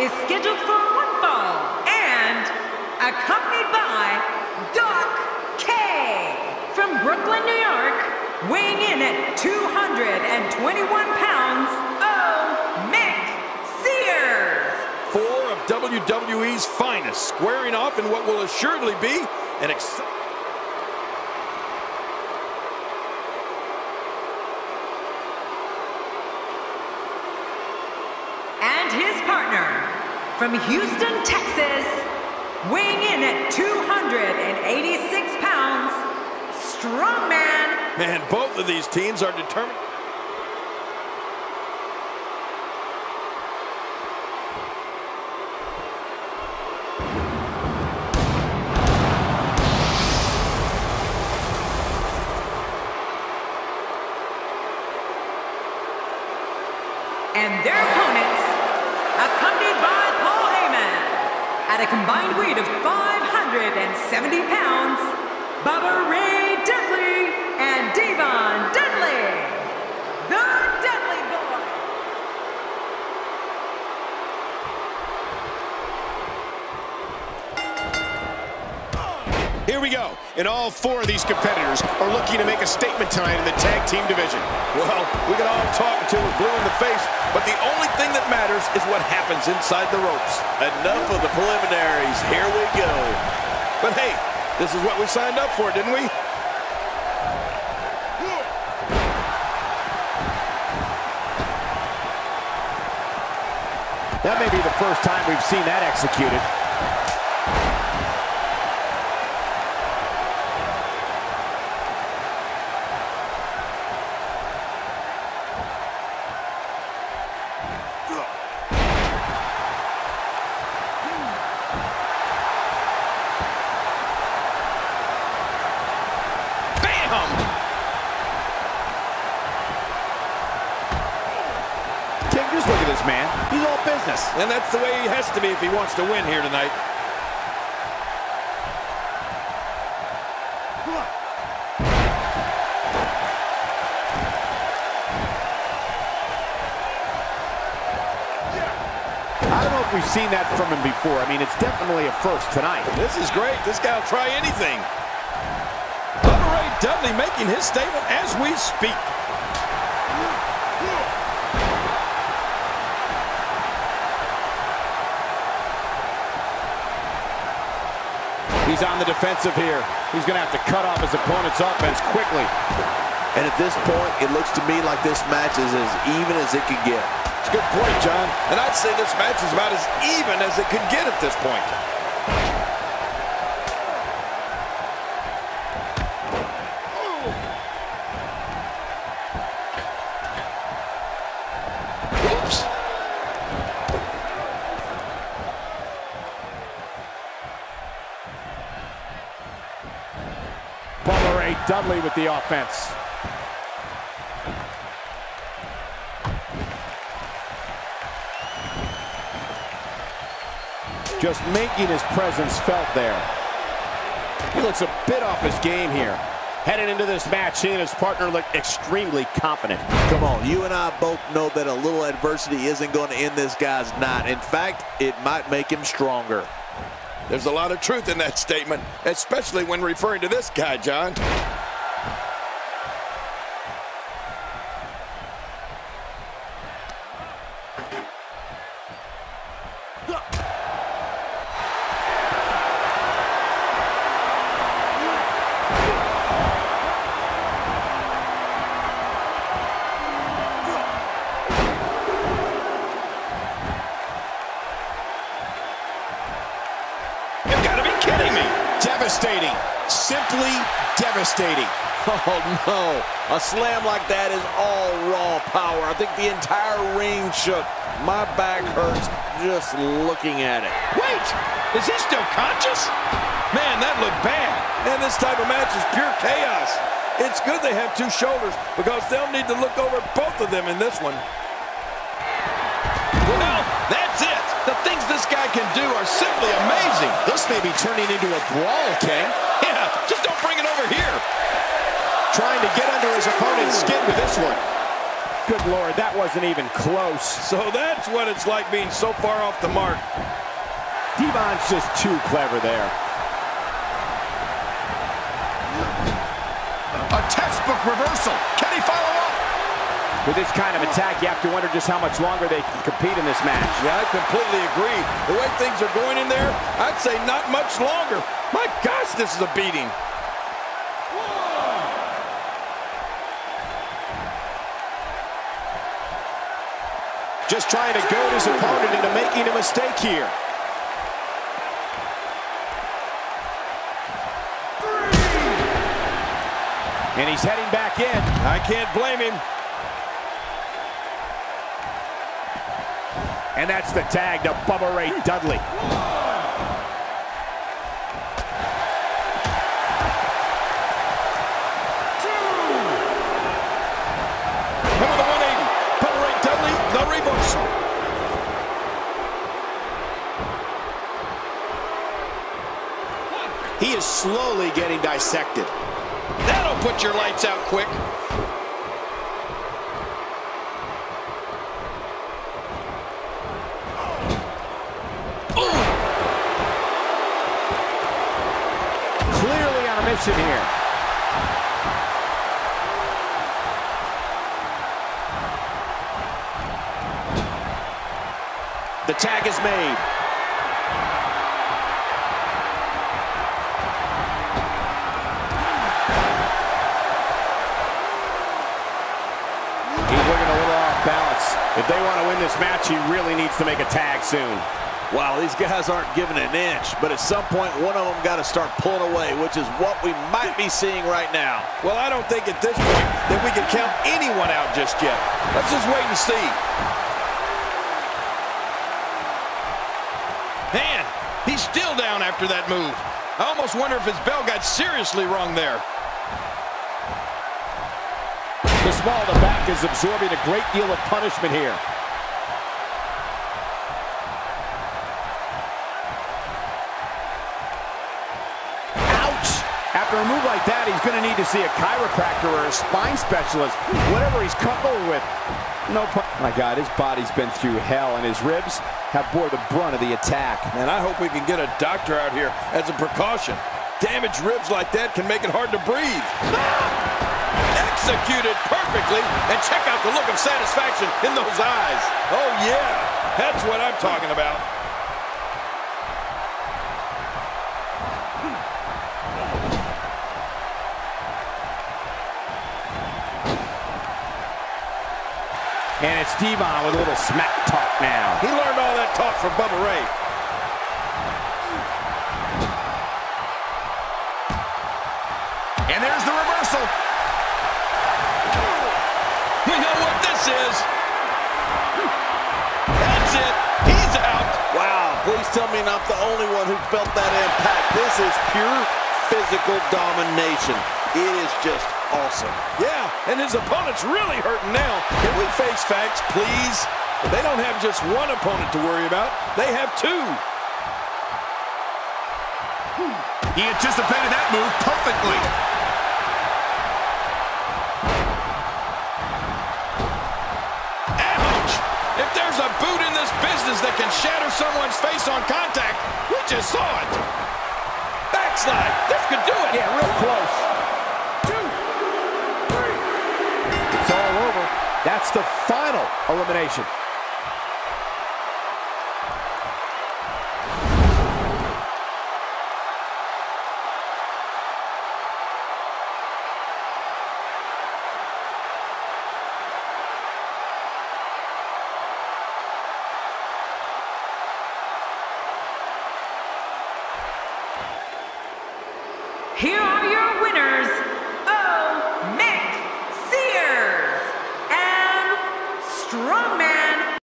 is scheduled for one fall and accompanied by Doc K from Brooklyn, New York, weighing in at 221 pounds, oh, Mick Sears. Four of WWE's finest squaring off in what will assuredly be an exciting. From Houston, Texas, weighing in at 286 pounds, Strongman. Man, both of these teams are determined... And their opponents, accompanied by Paul Heyman, at a combined weight of 570 pounds, Bubba Ray Dudley and D-Von Dudley, the Dudley. Here we go. And all four of these competitors are looking to make a statement tonight in the tag team division. Well, we can all until we're blue in the face, but the only thing that matters is what happens inside the ropes. Enough of the preliminaries. Here we go. But hey, this is what we signed up for, didn't we? That may be the first time we've seen that executed. Man. He's all business. And that's the way he has to be if he wants to win here tonight. I don't know if we've seen that from him before. I mean, it's definitely a first tonight. This is great. This guy will try anything. Bubba Ray Dudley making his statement as we speak. He's on the defensive here. He's going to have to cut off his opponent's offense quickly. And at this point, it looks to me like this match is as even as it could get. It's a good point, John. And I'd say this match is about as even as it could get at this point. Bubba Ray Dudley with the offense. Just making his presence felt there. He looks a bit off his game here. Heading into this match, he and his partner look extremely confident. Come on, you and I both know that a little adversity isn't going to end this guy's night. In fact, it might make him stronger. There's a lot of truth in that statement, especially when referring to this guy, John. Devastating. Simply devastating. Oh, no. A slam like that is all raw power. I think the entire ring shook. My back hurts just looking at it. Wait, is he still conscious? Man, that looked bad. And this type of match is pure chaos. It's good they have two shoulders because they'll need to look over both of them in this one. Things this guy can do are simply amazing. This may be turning into a brawl, King. Yeah, just don't bring it over here. Trying to get under his opponent's skin with this one. Good Lord, that wasn't even close. So that's what it's like being so far off the mark. D-Von's just too clever there. A textbook reversal. With this kind of attack, you have to wonder just how much longer they can compete in this match. Yeah, I completely agree. The way things are going in there, I'd say not much longer. My gosh, this is a beating. Just trying to goad his opponent into making a mistake here. And he's heading back in. I can't blame him. And that's the tag to Bubba Ray Dudley. Number the 180. Bubba Ray Dudley, the reversal. He is slowly getting dissected. That'll put your lights out quick. Clearly on a mission here. The tag is made. He's looking a little off balance. If they want to win this match, he really needs to make a tag soon. Wow, these guys aren't giving an inch, but at some point, one of them got to start pulling away, which is what we might be seeing right now. Well, I don't think at this point that we can count anyone out just yet. Let's just wait and see. Man, he's still down after that move. I almost wonder if his bell got seriously wrong there. The small the back is absorbing a great deal of punishment here. After a move like that, he's going to need to see a chiropractor or a spine specialist, whatever he's comfortable with. No, my God, his body's been through hell, and his ribs have bore the brunt of the attack. And I hope we can get a doctor out here as a precaution. Damaged ribs like that can make it hard to breathe. Executed perfectly, and check out the look of satisfaction in those eyes. Oh, yeah, that's what I'm talking about. And it's D-Von with a little smack talk now. He learned all that talk from Bubba Ray. And there's the reversal. We know what this is. That's it. He's out. Wow, please tell me I'm not the only one who felt that impact. This is pure physical domination. It is just awesome. Yeah, and his opponent's really hurting now. Can we face facts, please? They don't have just one opponent to worry about. They have two. He anticipated that move perfectly. Ouch! If there's a boot in this business that can shatter someone's face on contact, we just saw it. Backslide. This could do it. Yeah, real close. The final elimination.